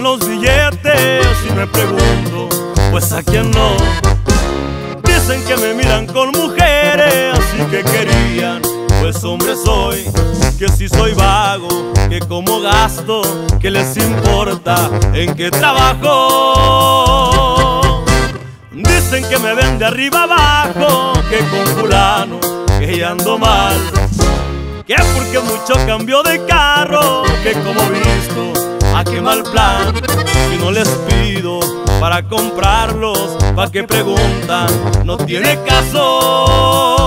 los billetes y me pregunto, pues a quién no. Dicen que me miran con mujeres, así que querían, pues hombre soy, que si soy vago, que como gasto, que les importa en qué trabajo. Dicen que me ven de arriba abajo, que con fulano, que ya ando mal. Que porque mucho cambio de carro, que como visto, a qué mal plan. Si no les pido para comprarlos, pa' que preguntan, no tiene caso.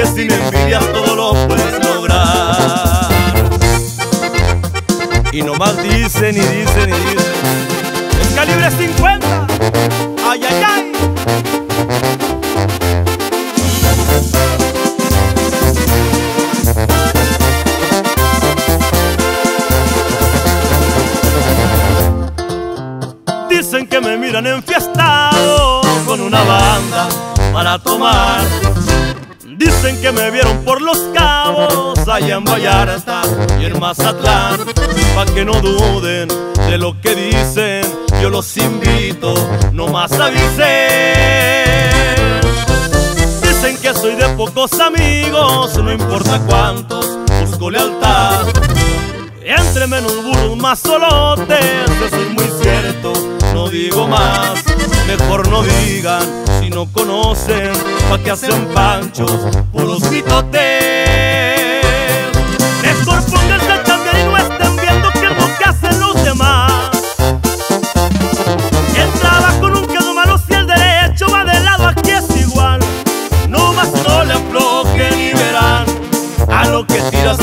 Que sin envidia todo lo puedes lograr. Y nomás dicen y dicen y dicen. El calibre 50. Ay, ay, ay. Dicen que me miran enfiestado con una banda para tomar. Dicen que me vieron por los cabos allá en Vallarta y en Mazatlán. Pa' que no duden de lo que dicen, yo los invito, no más avisen. Dicen que soy de pocos amigos, no importa cuántos, busco lealtad. Entre menos burros, más solotes, eso es muy cierto, no digo más. Mejor no digan si no conocen pa' que hacen panchos por los mitotes. Mejor pónganse a cambiar y no estén viendo qué es lo que hacen los demás. El trabajo nunca es malo si el derecho va de lado, aquí es igual. No más no le aflojen y verán a lo que tiras